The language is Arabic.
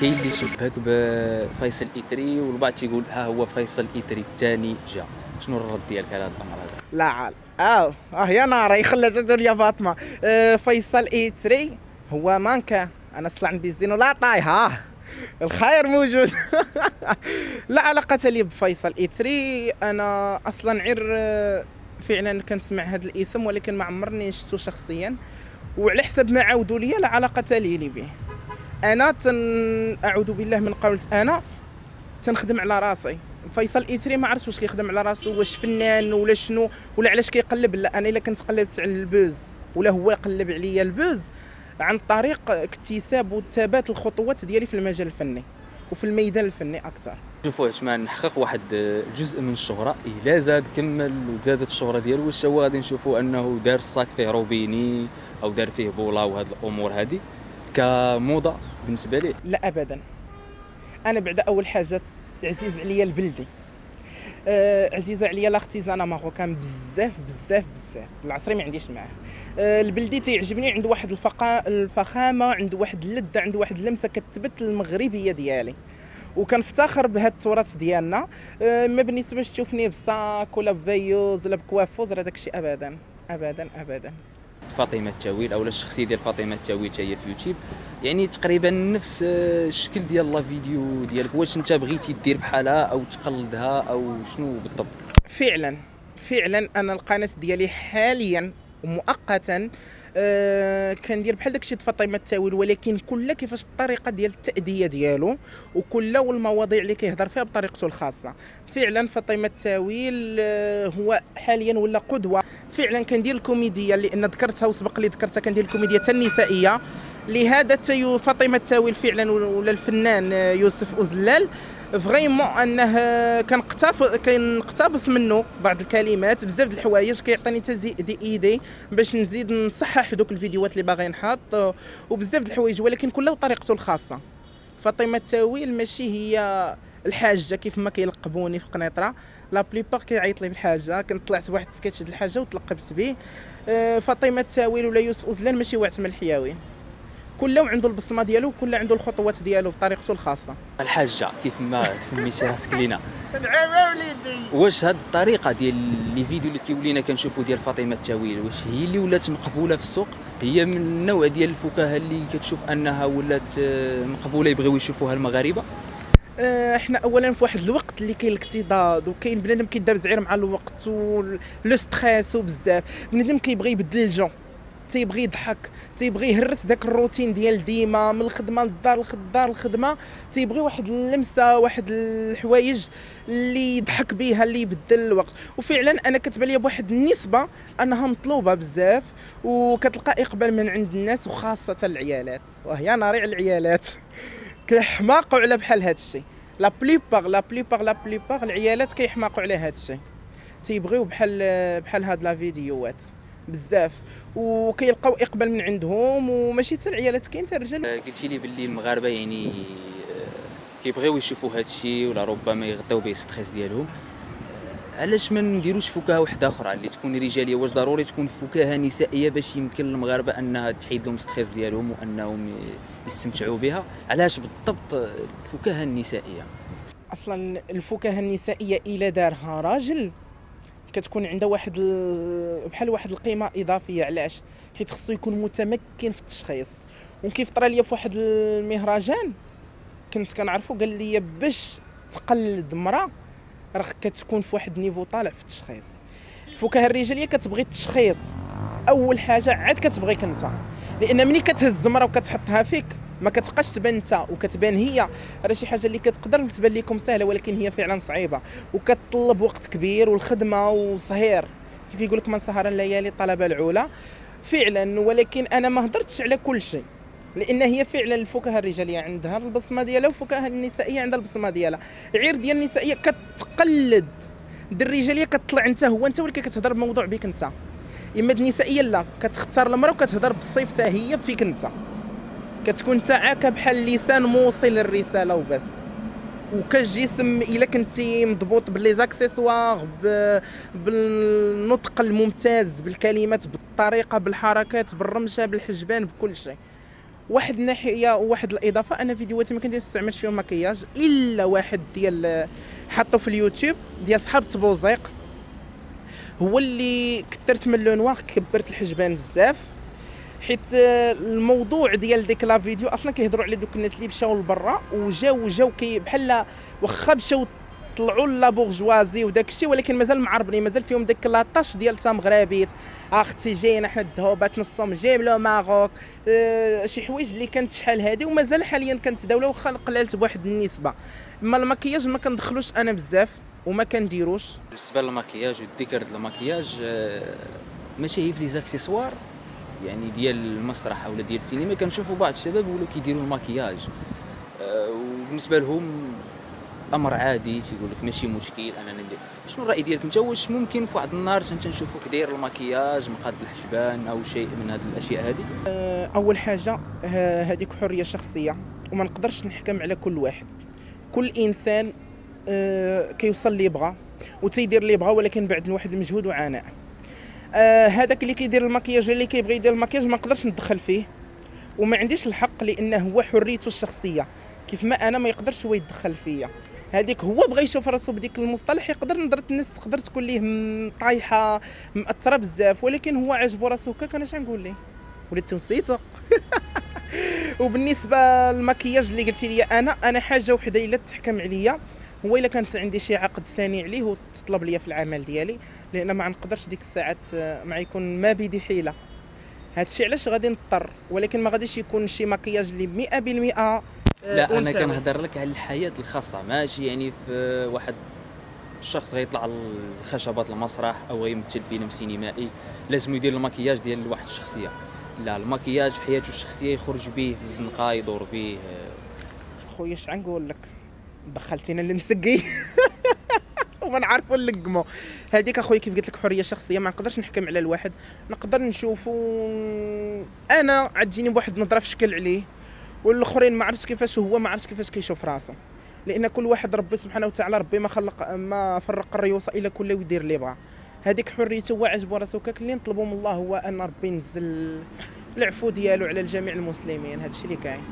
كاين اللي شبهك بفيصل إيتري والبعض تيقول ها هو فيصل إيتري الثاني جا. شنو الرد ديالك على هذا الأمر هذا؟ لا عال آه آه يا ناري خلت الدنيا فاطمة. آه فيصل إيتري هو مانكا. أنا صلع بيزدين ولا طايحه الخير موجود. لا علاقة لي بفيصل إيتري. أنا أصلا عير آه، فعلا كنسمع هذا الاسم ولكن ما عمرني شفتو شخصيا. وعلى حسب ما عاودوا لي لا علاقة لي لي به. أنا تن أعوذ بالله من قولة أنا تنخدم على راسي. فيصل إيتري ما عرفتش واش كيخدم على راسو واش فنان ولا شنو ولا علاش كيقلب. لا أنا إلا كنت قلبت على ال buzz ولا هو قلب عليا ال buzz عن طريق اكتساب وثبات الخطوات ديالي في المجال الفني وفي الميدان الفني أكثر. شوفوا اش ما نحقق واحد جزء من الشهرة. الا زاد كمل وزادت الشهرة ديالو. واش هو غادي نشوفوا؟ أنه دار ال sac فيه روبيني أو دار فيه بولا وهاد الأمور هذه كموضة بالنسبة ليه. لا ابدا. أنا بعد أول حاجة عزيز عليا البلدي آه عزيزة عليا l'artisanat marocain بزاف بزاف بزاف. العصري ما عنديش معاه. آه البلدي تيعجبني عنده واحد الفخامة عنده واحد اللذة عنده واحد اللمسة كتثبت المغربية ديالي. وكنفتخر بهذا التراث ديالنا. آه ما بالنسبة تشوفني ب sac ولا بفيوز ولا ب coiffeuse راه داكشي ابدا ابدا ابدا. فاطمة التاويل أو الشخصية ديال فاطمة التاويل حتى هي في يوتيوب. يعني تقريبا نفس آه، الشكل ديال لا فيديو ديالك. واش أنت بغيتي دير بحالها أو تقلدها أو شنو بالضبط؟ فعلا فعلا أنا القناة ديالي حاليا ومؤقتا آه كندير بحال داكشي فاطمه التأويل ولكن كل كيفاش الطريقة ديال التأدية ديالو وكل والمواضيع اللي كيهضر فيها بطريقته الخاصة. فعلا فاطمه التأويل آه هو حاليا ولا قدوة. فعلا كندير الكوميديا لأن ذكرتها وسبق لي ذكرتها كندير الكوميديا حتى النسائية. لهذا فاطمه التأويل فعلا ولا الفنان آه، يوسف أوزلال. فريمون أنه كنقتبس كنقتبس منه بعض الكلمات بزاف د الحوايج كيعطيني حتى دي إيدي باش نزيد نصحح دوك الفيديوهات اللي باغي نحط وبزاف د الحوايج ولكن كلها بطريقته الخاصة. فاطمة التاويل ماشي هي الحاجة كيف ما كيلقبوني في قنيطرة. لا بليبار كيعيط لي بالحاجة كنت طلعت بواحد سكيتش د الحاجة وتلقبت به. آه، فاطمة التاويل ولا يوسف أوزلان ماشي واعتم الحيوي. كل عنده البصمة ديالو وكل عنده الخطوات ديالو بطريقته الخاصة. الحاجة كيف ما سميتي راسك لينا. نعم وليدي. واش هاد الطريقة ديال لي فيديو اللي كيولينا كنشوفوا ديال فاطمة التاويل واش هي اللي ولات مقبولة في السوق؟ هي من النوع ديال الفكاهة اللي كتشوف أنها ولات آه، مقبولة يبغيو يشوفوها المغاربة؟ آه، إحنا اولا في واحد الوقت اللي كاين الاكتضاد وكاين بنادم كيداب زعير مع الوقت و le stress وبزاف. بنادم كيبغي يبدل الجو. تيبغي يضحك تيبغي يهرس داك الروتين ديال ديما من الخدمة للدار الدار الخدمه تيبغي واحد اللمسة واحد الحوايج اللي يضحك بها اللي يبدل الوقت. وفعلا أنا كتبان لي بواحد النسبة أنها مطلوبة بزاف وكتلقى إقبال من عند الناس وخاصة العيالات. وهي ناري على العيالات. كيحماقوا على بحال هذا الشيء la plupart la plupart la plupart العيالات كيحماقوا على هذا الشيء تيبغيو بحال بحال هاد لي فيديوهات. بزاف. وكيلقاو إقبال من عندهم وماشي حتى العيالات كاين حتى الرجال. آه، قلتي لي باللي المغاربة يعني آه، كيبغيو يشوفوا هذا الشيء ولا ربما يغطيو به stress ديالهم. آه، علاش ما نديروش فكاهة واحدة أخرى اللي تكون رجالية؟ واش ضروري تكون فكاهة نسائية باش يمكن للمغاربة أنها تحيد لهم ستريس ديالهم وأنهم يستمتعوا بها؟ علاش بالضبط الفكاهة النسائية؟ أصلا الفكاهة النسائية إلى دارها راجل. كتكون عنده واحد بحال واحد القيمة إضافية. علاش؟ حيت خصو يكون متمكن في التشخيص. وكيف طرا ليا في واحد المهرجان كنت كنعرفو قال لي باش تقلد مراه راه كتكون في واحد النيفو طالع في التشخيص. الفكاهه الرجاليه كتبغي التشخيص. أول حاجة عاد كتبغيك أنت. لأن ملي كتهز مرة وكتحطها فيك ما كتبقاش تبان انت وكتبان هي. راه شي حاجة اللي كتقدر تبان لكم سهلة ولكن هي فعلا صعيبة. وكتطلب وقت كبير والخدمة وسهير كيف يقول لك من سهر الليالي الطلبه العلا فعلا ولكن أنا ما هضرتش على كل شيء. لأن هي فعلا الفكاهة الرجالية عندها البصمة ديالها والفكاهه النسائية عندها البصمة ديالها. غير ديال النسائية كتقلد. الرجالية كتطلع انت هو انت ولكن كتهضر بموضوع بك انت. إما النسائية لا كتختار المرأة وكتهضر بالصيف حتى هي فيك انت. كتكون تاعك بحال لسان موصل للرساله وبس. وكجسم إلا كنتي مضبوط باللي زاكسيسوار بالنطق الممتاز بالكلمات بالطريقة بالحركات بالرمشة بالحجبان بكل شيء. واحد الناحيه وواحد الإضافة أنا فيديوهاتي ما كنديرش فيهم مكياج إلا واحد ديال حطو في اليوتيوب ديال صحاب التبوزيق هو اللي كثرت من لو نوار كبرت الحجبان بزاف. حيت الموضوع ديال ديك لا فيديو أصلا كيهضروا على دوك الناس اللي مشاو لبرا وجاو جاو كي بحال واخا مشاو طلعوا لا بورجوازي وداك الشيء ولكن مازال معربني مازال فيهم ديك لاطاش ديال تا مغربيت. أختي جاينا حنا الذهوبات نصهم جايب لو ماروك. آه شي حوايج اللي كانت شحال هادي ومازال حاليا كنتداولوا واخا قللت بواحد النسبة. اما المكياج ما كندخلوش أنا بزاف وما كنديروش. بالنسبة للمكياج والذكر المكياج آه، ماشي هي في لي زاكسيسوار. يعني ديال المسرح ولا ديال السينما كنشوفوا بعض الشباب ولاو كيديروا المكياج. آه، وبالنسبة لهم أمر عادي تيقول لك ماشي مشكل أنا ندير شنو الرأي ديالك؟ أنت واش ممكن في واحد النهار تنشوفوك داير المكياج مقاد الحجبان أو شيء من هذه الأشياء هذه آه، أول حاجة هذيك حرية شخصية وما نقدرش نحكم على كل واحد. كل إنسان آه، كيوصل اللي يبغى وتيدير اللي يبغى ولكن بعد واحد المجهود وعناء آه، هذاك اللي كيدير المكياج اللي كيبغي يدير المكياج ما نقدرش ندخل فيه. وما عنديش الحق لأنه هو حريته الشخصية. كيف ما أنا ما يقدرش هو يتدخل فيا. هذيك هو بغى يشوف راسو بديك المصطلح يقدر نظرة الناس تقدر تكون ليه طايحه مأثرة بزاف ولكن هو عاجبو راسو هكاك أنا شنقول ليه؟ وليت نسيتو وبالنسبة للمكياج اللي قلتي لي أنا أنا حاجة وحدة إلا تحكم عليا. هو إلا كانت عندي شي عقد ثاني عليه وتطلب لي في العمل ديالي لأن ما نقدرش ديك الساعات مع يكون ما بيدي حيلة. هادشي علاش غادي نضطر؟ ولكن ما غاديش يكون شي مكياج اللي 100% آه، لا أنا كنهضر لك على الحياة الخاصة. ماشي يعني في واحد الشخص غيطلع الخشبات المسرح أو غيمثل فيلم سينمائي لازم يدير المكياج ديال واحد الشخصية. لا المكياج في حياته الشخصية يخرج به في الزنقة يدور به خويا اش غنقول لك؟ دخلتينا للمسقي وما نعرفوا نلقمو. هذيك أخويا كيف قلت لك حرية شخصية ما نقدرش نحكم على الواحد. نقدر نشوفو. أنا عتجيني بواحد النظرة في شكل عليه والآخرين ما عرفتش كيفاش هو ما عرفتش كيفاش كيشوف راسه لأن كل واحد ربي سبحانه وتعالى ربي ما خلق ما فرق الريوصة الا كل ويدير اللي بغى. هذيك حريته هو عجبو راسو كاك اللي نطلبوا من الله هو أن ربي ينزل العفو ديالو على الجميع المسلمين. هذا الشيء اللي كاين.